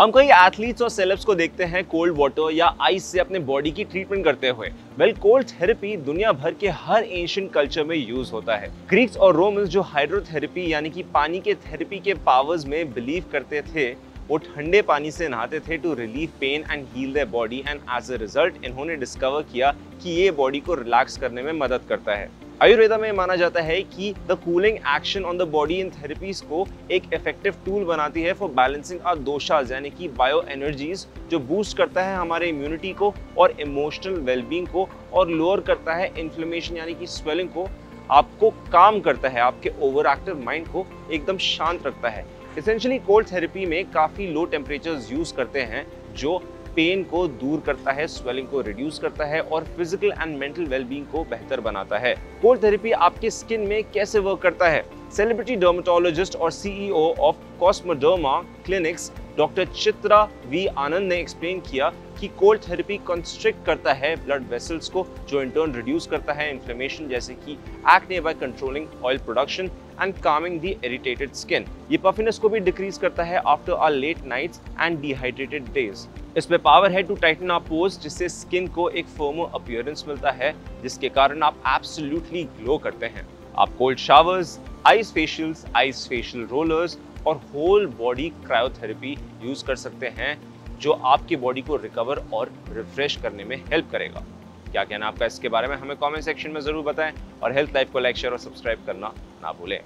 हम कई एथलीट्स और सेलेब्स को देखते हैं कोल्ड वाटर या आइस से अपने बॉडी की ट्रीटमेंट करते हुए। वेल कोल्ड थेरेपी दुनिया भर के हर एंशियंट कल्चर में यूज़ होता है। ग्रीक्स और रोमन्स जो हाइड्रोथेरेपी यानी कि पानी के थेरेपी के पावर्स में बिलीव करते थे, वो ठंडे पानी से नहाते थे to relieve pain and heal their body and as a result इन्होंने डिस्कवर किया कि ये बॉडी को रिलैक्स करने में मदद करता है। आयुर्वेदा में माना जाता है कि the cooling action on the body in therapies को एक इफ़ेक्टिव टूल बनाती है फॉर बैलेंसिंग आर दोषाज यानी कि बायो एनर्जीज जो बूस्ट करता है हमारे इम्यूनिटी को और इमोशनल वेलबींग को और लोअर करता है इन्फ्लेमेशन यानी कि स्वेलिंग को, आपको काम करता है, आपके ओवर एक्टिव माइंड को एकदम शांत रखता है। इसेंशली कोल्ड थेरेपी में काफ़ी लो टेम्परेचर्स यूज़ करते हैं, जो पेन को दूर करता है स्वेलिंग को रिड्यूस करता है और फ़िज़िकल एंड मेंटल वेलबींग को बेहतर बनाता है। कोल्ड थेरेपी आपके स्किन में कैसे वर्क करता है? सेलिब्रिटी डर्माटोलॉजिस्ट और CEO of Cosmoderma clinics doctor Chitra V Anand ने एक्सप्लेन किया कि कोल्ड थेरेपी कंस्ट्रिक्ट करता है ब्लड वेसल्स को, जो इंटर्न रिड्यूस करता है इन्फ्लेमेशन जैसे कि acne by controlling oil production and calming the irritated skin ये पफिनेस को भी डिक्रीज करता है after our late nights and dehydrated days इसमें पावर है टू टाइटन आर पोज जिससे स्किन को एक फर्मो अपीयरेंस मिलता है, जिसके कारण आप एब्सोल्युटली ग्लो करते हैं। आप cold showers ice facials ice facial rollers और होल बॉडी क्रायोथेरेपी यूज़ कर सकते हैं, जो आपकी बॉडी को रिकवर और रिफ्रेश करने में हेल्प करेगा। क्या कहना आपका इसके बारे में हमें कमेंट सेक्शन में ज़रूर बताएँ और हेल्थ लाइफ को लाइक शेयर और सब्सक्राइब करना ना भूलें।